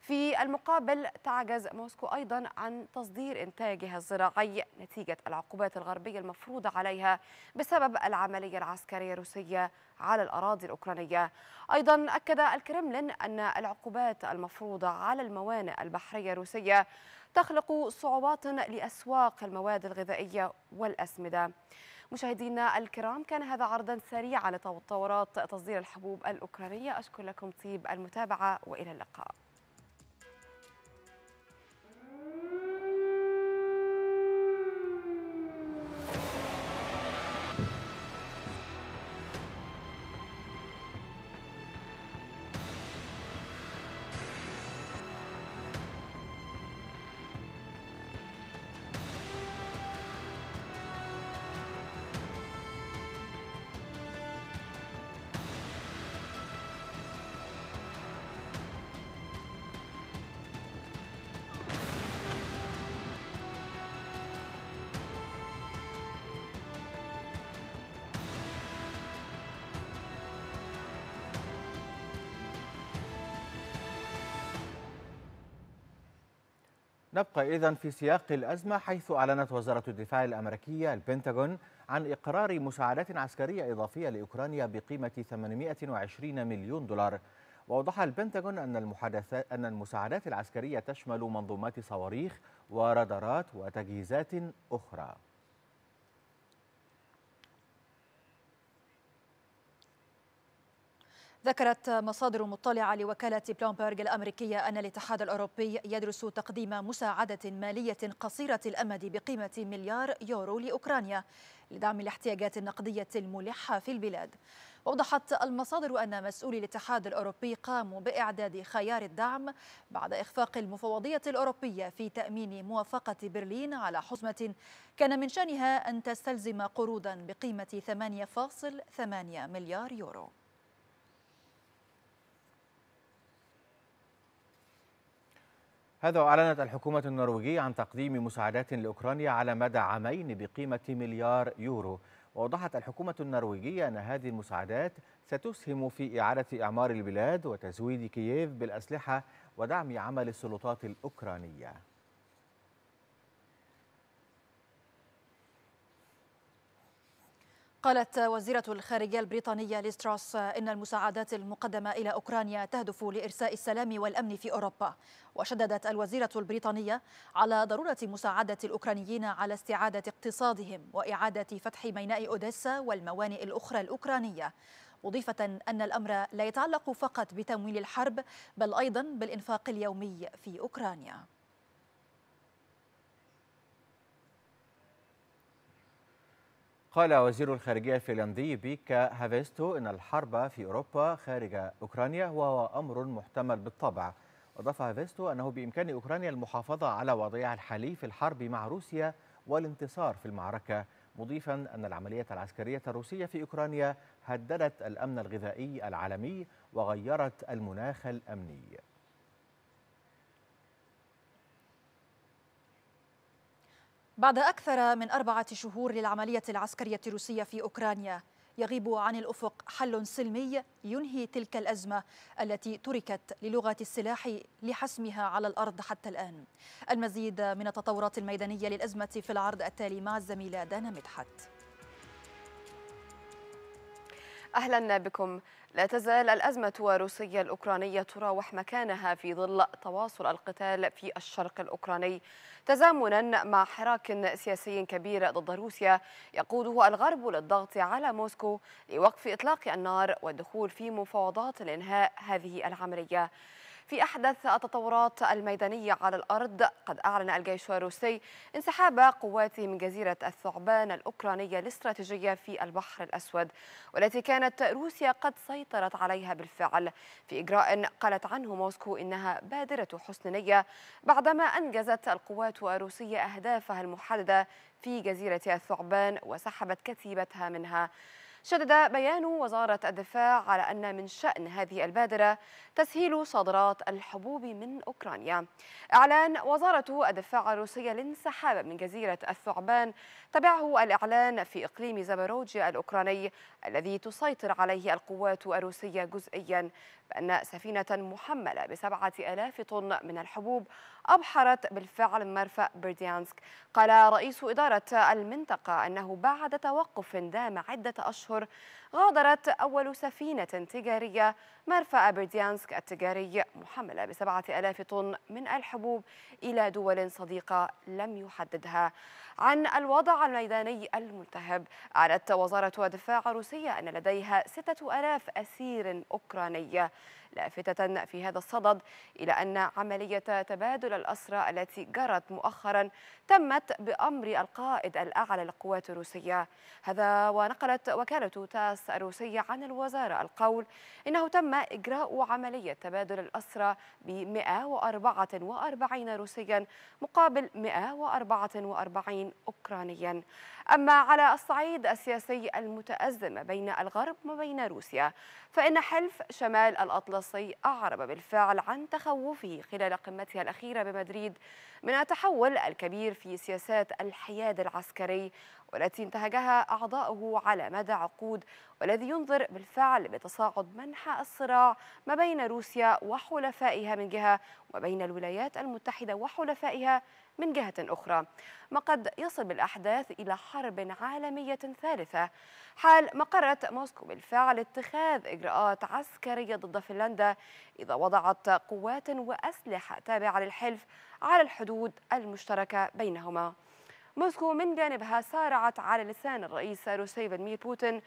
في المقابل تعجز موسكو أيضا عن تصدير إنتاجها الزراعي نتيجة العقوبات الغربية المفروضة عليها بسبب العملية العسكرية الروسية. على الأراضي الأوكرانية. أيضا أكد الكرملين أن العقوبات المفروضة على الموانئ البحرية الروسية تخلق صعوبات لأسواق المواد الغذائية والأسمدة. مشاهدينا الكرام كان هذا عرضا سريعا لتطورات تصدير الحبوب الأوكرانية. أشكر لكم طيب المتابعة وإلى اللقاء. نبقى إذن في سياق الأزمة حيث أعلنت وزارة الدفاع الأمريكية البنتاغون عن إقرار مساعدات عسكرية إضافية لأوكرانيا بقيمة 820 مليون دولار. وأوضح البنتاغون أن المحادثات أن المساعدات العسكرية تشمل منظومات صواريخ ورادارات وتجهيزات أخرى. ذكرت مصادر مطلعة لوكالة بلومبرغ الأمريكية أن الاتحاد الأوروبي يدرس تقديم مساعدة مالية قصيرة الأمد بقيمة مليار يورو لأوكرانيا لدعم الاحتياجات النقدية الملحة في البلاد. وأوضحت المصادر أن مسؤولي الاتحاد الأوروبي قاموا بإعداد خيار الدعم بعد إخفاق المفوضية الأوروبية في تأمين موافقة برلين على حزمة كان من شأنها أن تستلزم قروضا بقيمة 8.8 مليار يورو. هذا وأعلنت الحكومة النرويجية عن تقديم مساعدات لأوكرانيا على مدى عامين بقيمة مليار يورو. وأوضحت الحكومة النرويجية أن هذه المساعدات ستسهم في إعادة إعمار البلاد وتزويد كييف بالأسلحة ودعم عمل السلطات الأوكرانية. قالت وزيرة الخارجية البريطانية ليستروس إن المساعدات المقدمة إلى أوكرانيا تهدف لإرساء السلام والأمن في أوروبا. وشددت الوزيرة البريطانية على ضرورة مساعدة الأوكرانيين على استعادة اقتصادهم وإعادة فتح ميناء أوديسا والموانئ الأخرى الأوكرانية مضيفة أن الأمر لا يتعلق فقط بتمويل الحرب بل أيضا بالإنفاق اليومي في أوكرانيا. قال وزير الخارجية الفنلندي بيكا هافيستو إن الحرب في أوروبا خارج أوكرانيا وهو أمر محتمل بالطبع. أضاف هافيستو أنه بإمكان أوكرانيا المحافظة على وضعها الحالي في الحرب مع روسيا والانتصار في المعركة مضيفا أن العملية العسكرية الروسية في أوكرانيا هددت الأمن الغذائي العالمي وغيرت المناخ الأمني. بعد أكثر من أربعة شهور للعملية العسكرية الروسية في أوكرانيا يغيب عن الأفق حل سلمي ينهي تلك الأزمة التي تركت للغة السلاح لحسمها على الأرض حتى الآن. المزيد من التطورات الميدانية للأزمة في العرض التالي مع الزميلة دانا مدحت. أهلا بكم. لا تزال الأزمة الروسية الأوكرانية تراوح مكانها في ظل تواصل القتال في الشرق الأوكراني. تزامنا مع حراك سياسي كبير ضد روسيا يقوده الغرب للضغط على موسكو لوقف إطلاق النار والدخول في مفاوضات لإنهاء هذه العملية. في أحدث التطورات الميدانية على الأرض قد أعلن الجيش الروسي انسحاب قواته من جزيرة الثعبان الأوكرانية الاستراتيجية في البحر الأسود والتي كانت روسيا قد سيطرت عليها بالفعل. في إجراء قالت عنه موسكو إنها بادرة حسن نية بعدما أنجزت القوات الروسية أهدافها المحددة في جزيرة الثعبان وسحبت كتيبتها منها. شدد بيان وزارة الدفاع على أن من شأن هذه البادرة تسهيل صادرات الحبوب من أوكرانيا. إعلان وزارة الدفاع الروسية الانسحاب من جزيرة الثعبان. تبعه الإعلان في إقليم زاباروجيا الأوكراني الذي تسيطر عليه القوات الروسية جزئيا بأن سفينة محملة بسبعة ألاف طن من الحبوب أبحرت بالفعل مرفأ برديانسك. قال رئيس إدارة المنطقة أنه بعد توقف دام عدة أشهر غادرت أول سفينة تجارية مرفأ برديانسك التجاري محملة بسبعة ألاف طن من الحبوب إلى دول صديقة لم يحددها. عن الوضع الميداني الملتهب. أعلنت وزارة الدفاع الروسية أن لديها ستة ألاف أسير أوكراني لافتة في هذا الصدد إلى أن عملية تبادل الأسرى التي جرت مؤخرا تمت بأمر القائد الأعلى للقوات الروسية. هذا ونقلت وكالة تاس الروسية عن الوزارة القول إنه تم إجراء عملية تبادل الأسرى ب 144 روسيا مقابل 144 أوكرانيا. أما على الصعيد السياسي المتأزم بين الغرب وبين روسيا فإن حلف شمال الأطلسي أعرب بالفعل عن تخوفه خلال قمتها الأخيرة بمدريد من التحول الكبير في سياسات الحياد العسكري والتي انتهجها أعضاؤه على مدى عقود والذي ينظر بالفعل بتصاعد منحى الصراع ما بين روسيا وحلفائها من جهة وبين الولايات المتحدة وحلفائها من جهة أخرى. ما قد يصل بالأحداث إلى حرب عالمية ثالثة. حال ما قررت موسكو بالفعل اتخاذ إجراءات عسكرية ضد فنلندا إذا وضعت قوات وأسلحة تابعة للحلف على الحدود المشتركة بينهما. موسكو من جانبها سارعت على لسان الرئيس روسي فلاديمير بوتين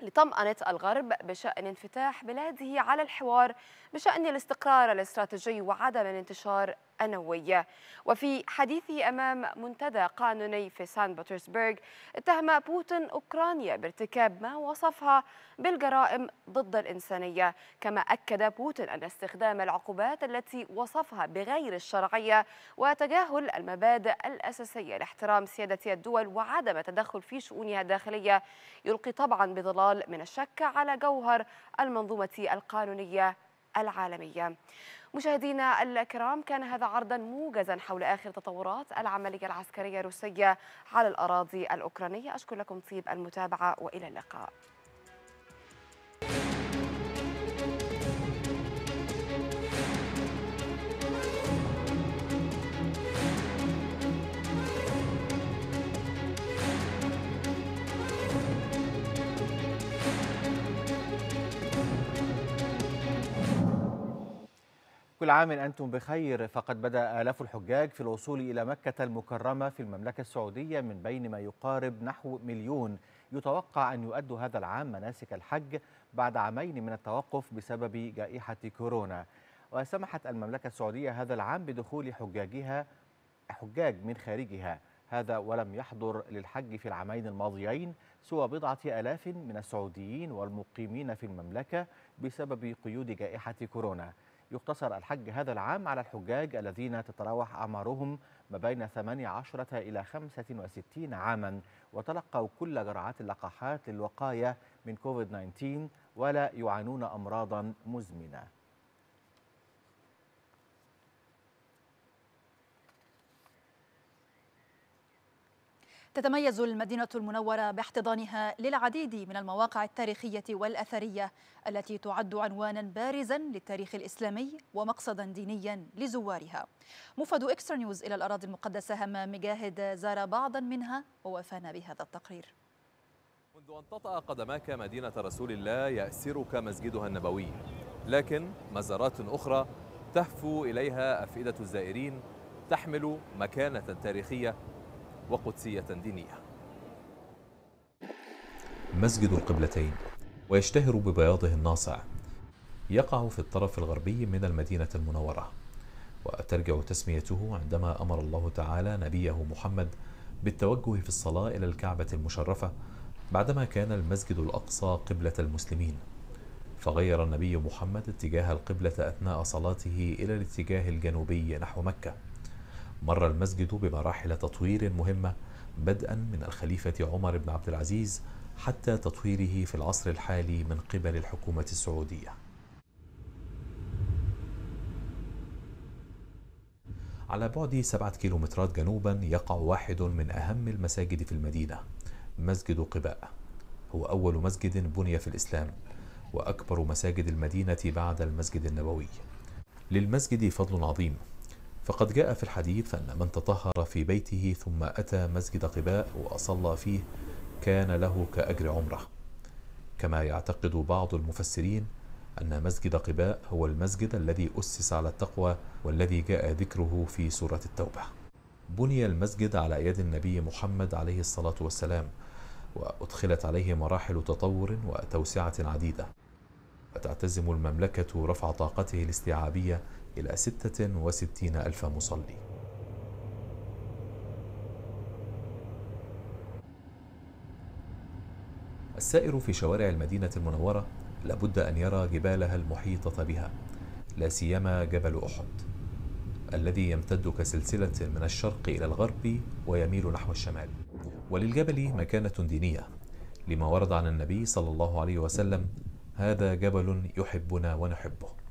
لطمأنة الغرب بشأن انفتاح بلاده على الحوار بشأن الاستقرار الاستراتيجي وعدم الانتشار النووي وفي حديثه أمام منتدى قانوني في سان بطرسبرغ اتهم بوتين أوكرانيا بارتكاب ما وصفها بالجرائم ضد الإنسانية. كما أكد بوتين أن استخدام العقوبات التي وصفها بغير الشرعية وتجاهل المبادئ الأساسية لاحترام سيادة الدول وعدم التدخل في شؤونها الداخلية. يلقي طبعا بظلال من الشك على جوهر المنظومة القانونية العالمية. مشاهدينا الكرام كان هذا عرضا موجزا حول آخر تطورات العملية العسكرية الروسية على الأراضي الأوكرانية. أشكر لكم طيب المتابعة وإلى اللقاء. كل عام أنتم بخير. فقد بدأ آلاف الحجاج في الوصول إلى مكة المكرمة في المملكة السعودية من بين ما يقارب نحو مليون. يتوقع أن يؤدوا هذا العام مناسك الحج بعد عامين من التوقف بسبب جائحة كورونا. وسمحت المملكة السعودية هذا العام بدخول حجاجها حجاج من خارجها. هذا ولم يحضر للحج في العامين الماضيين سوى بضعة آلاف من السعوديين والمقيمين في المملكة بسبب قيود جائحة كورونا. يقتصر الحج هذا العام على الحجاج الذين تتراوح أعمارهم ما بين 18 إلى 65 عاما وتلقوا كل جرعات اللقاحات للوقاية من كوفيد 19 ولا يعانون أمراضا مزمنة. تتميز المدينة المنورة باحتضانها للعديد من المواقع التاريخية والأثرية التي تعد عنوانا بارزا للتاريخ الإسلامي ومقصدا دينيا لزوارها. مفد إكسترا نيوز إلى الأراضي المقدسة همام مجاهد زار بعضا منها ووافانا بهذا التقرير. منذ أن تطأ قدماك مدينة رسول الله يأسرك مسجدها النبوي. لكن مزارات أخرى تهفو إليها أفئدة الزائرين تحمل مكانة تاريخية وقدسية دينية. مسجد القبلتين ويشتهر ببياضه الناصع يقع في الطرف الغربي من المدينة المنورة وترجع تسميته عندما أمر الله تعالى نبيه محمد بالتوجه في الصلاة إلى الكعبة المشرفة بعدما كان المسجد الأقصى قبلة المسلمين. فغير النبي محمد اتجاه القبلة أثناء صلاته إلى الاتجاه الجنوبي نحو مكة. مر المسجد بمراحل تطوير مهمة بدءا من الخليفة عمر بن عبد العزيز حتى تطويره في العصر الحالي من قبل الحكومة السعودية. على بعد سبعة كيلومترات جنوبا يقع واحد من أهم المساجد في المدينة مسجد قباء. هو أول مسجد بني في الإسلام وأكبر مساجد المدينة بعد المسجد النبوي. للمسجد فضل عظيم فقد جاء في الحديث أن من تطهر في بيته ثم أتى مسجد قباء وأصلى فيه كان له كأجر عمرة. كما يعتقد بعض المفسرين أن مسجد قباء هو المسجد الذي أسس على التقوى والذي جاء ذكره في سورة التوبة. بني المسجد على يد النبي محمد عليه الصلاة والسلام وأدخلت عليه مراحل تطور وتوسعة عديدة. وتعتزم المملكة رفع طاقته الاستيعابية إلى 66 ألف مصلي. السائر في شوارع المدينة المنورة لابد أن يرى جبالها المحيطة بها لا سيما جبل أحد الذي يمتد كسلسلة من الشرق إلى الغرب ويميل نحو الشمال. وللجبل مكانة دينية لما ورد عن النبي صلى الله عليه وسلم هذا جبل يحبنا ونحبه.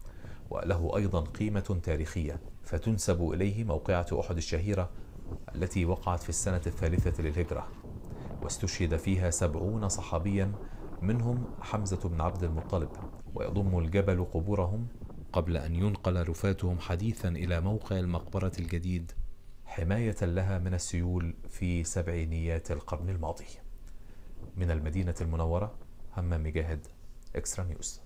وله أيضا قيمة تاريخية فتنسب إليه موقعة أحد الشهيرة التي وقعت في السنة الثالثة للهجرة واستشهد فيها سبعون صحابيا منهم حمزة بن عبد المطلب ويضم الجبل قبورهم قبل أن ينقل رفاتهم حديثا إلى موقع المقبرة الجديد حماية لها من السيول في سبعينيات القرن الماضي. من المدينة المنورة همام مجاهد إكسترا نيوز.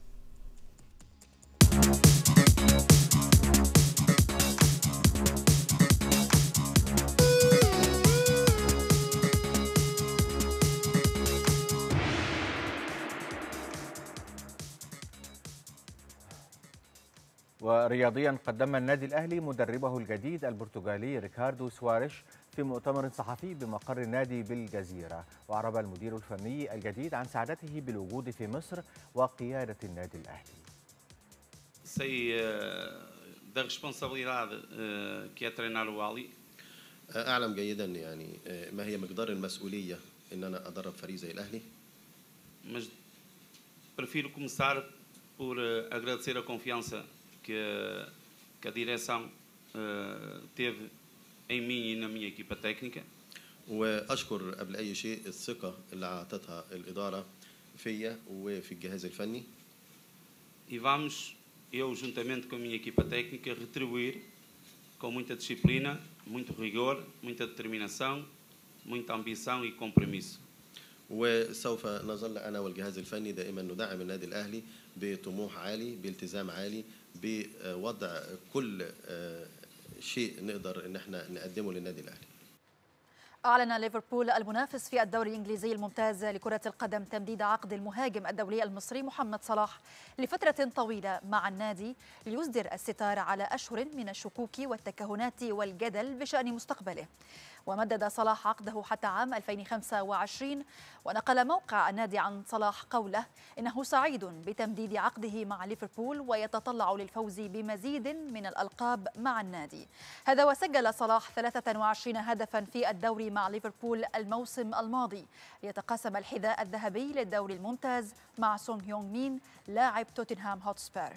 ورياضيا قدم النادي الأهلي مدربه الجديد البرتغالي ريكاردو سواريش في مؤتمر صحفي بمقر النادي بالجزيرة. وأعرب المدير الفني الجديد عن سعادته بالوجود في مصر وقيادة النادي الأهلي. sei eh, da responsabilidade eh, que é treinar o Ali. أعلم جيدا يعني آه، ما هي مقدار المسؤولية إن أنا أدرب فريق زي الأهلي mas prefiro começar por eh, agradecer a confiança que, que a direção eh, teve em mim e na minha equipa técnica. وأشكر قبل أي شيء الثقة اللي أعطتها الإدارة فيا وفي الجهاز الفني E vamos, eu juntamente com a minha equipa técnica, retribuir com muita disciplina, muito rigor, muita determinação, muita ambição e compromisso. وسوف نظل أنا والجهاز الفني دائما ندعم النادي الأهلي بطموح عالي بالتزام عالي بوضع كل آه، شيء نقدر إن إحنا نقدمه للنادي الأهلي أعلن ليفربول المنافس في الدوري الإنجليزي الممتاز لكرة القدم تمديد عقد المهاجم الدولي المصري محمد صلاح لفترة طويلة مع النادي ليصدر الستار على أشهر من الشكوك والتكهنات والجدل بشأن مستقبله. ومدد صلاح عقده حتى عام 2025 ونقل موقع النادي عن صلاح قوله إنه سعيد بتمديد عقده مع ليفربول ويتطلع للفوز بمزيد من الألقاب مع النادي. هذا وسجل صلاح 23 هدفا في الدوري مع ليفربول الموسم الماضي. ليتقاسم الحذاء الذهبي للدوري الممتاز مع سونغ يونغ مين لاعب توتنهام هوتسبير.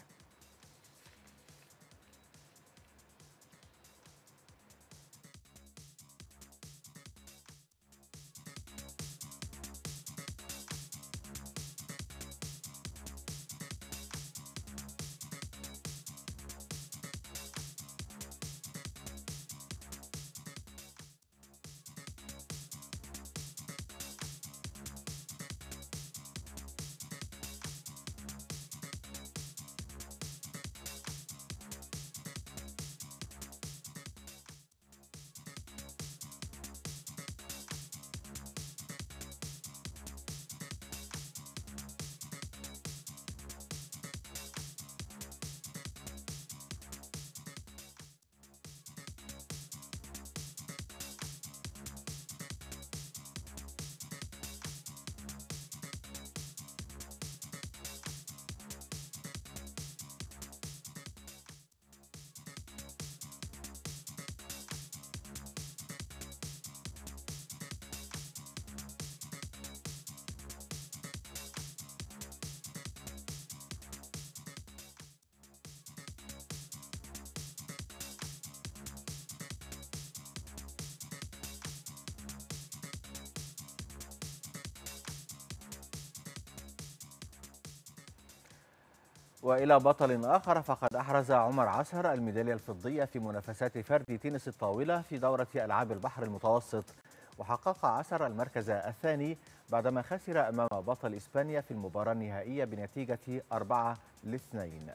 وإلى بطل آخر فقد أحرز عمر عسر الميدالية الفضية في منافسات فرد تنس الطاولة في دورة ألعاب البحر المتوسط. وحقق عسر المركز الثاني بعدما خسر أمام بطل إسبانيا في المباراة النهائية بنتيجة 4 لاثنين.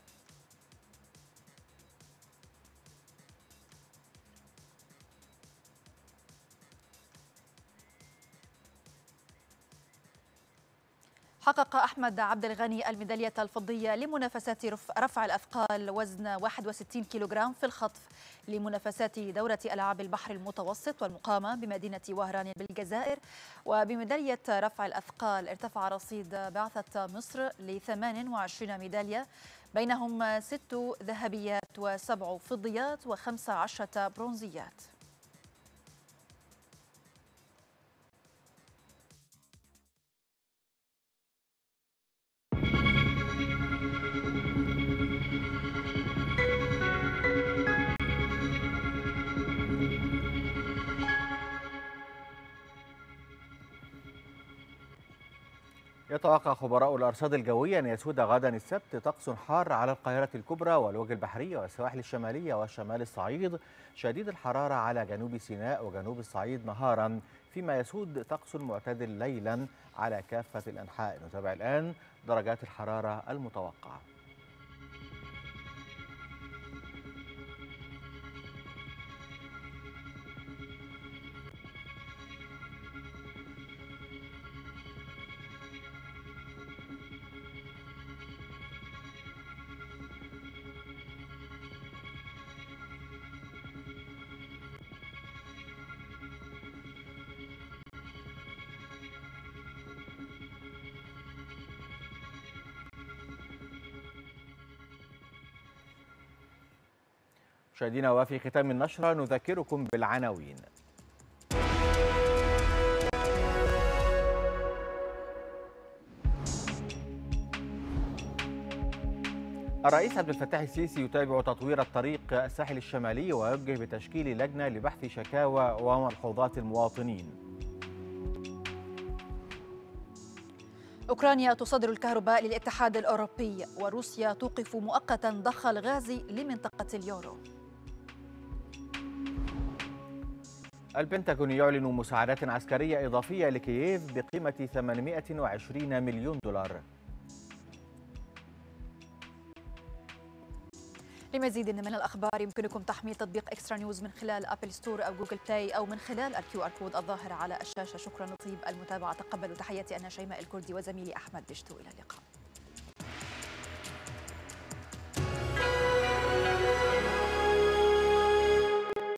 حقق أحمد عبد الغني الميدالية الفضية لمنافسات رف- رفع الأثقال وزن 61 كيلوغرام في الخطف لمنافسات دورة ألعاب البحر المتوسط والمقامة بمدينة وهران بالجزائر. وبميدالية رفع الأثقال ارتفع رصيد بعثة مصر ل 28 ميدالية. بينهم ست ذهبيات وسبع فضيات وخمس عشرة برونزيات. يتوقع خبراء الأرصاد الجوية أن يسود غدا السبت طقس حار على القاهرة الكبرى والوجه البحري والسواحل الشمالية وشمال الصعيد شديد الحرارة على جنوب سيناء وجنوب الصعيد نهارا فيما يسود طقس معتدل ليلا على كافة الأنحاء. نتابع الآن درجات الحرارة المتوقعة. مشاهدينا وفي ختام النشرة نذكركم بالعناوين. الرئيس عبد الفتاح السيسي يتابع تطوير الطريق الساحل الشمالي ويوجه بتشكيل لجنة لبحث شكاوى وملحوظات المواطنين. أوكرانيا تصدر الكهرباء للاتحاد الأوروبي وروسيا توقف مؤقتا ضخ الغاز لمنطقة اليورو. البنتاغون يعلن مساعدات عسكرية إضافية لكييف بقيمة 820 مليون دولار. لمزيد من الأخبار يمكنكم تحميل تطبيق إكسترا نيوز من خلال أبل ستور أو جوجل بلاي أو من خلال ال QR code الظاهر على الشاشة. شكرا لطيب المتابعة. تقبلوا تحياتي أنا شيماء الكردي وزميلي أحمد بشتو. إلى اللقاء.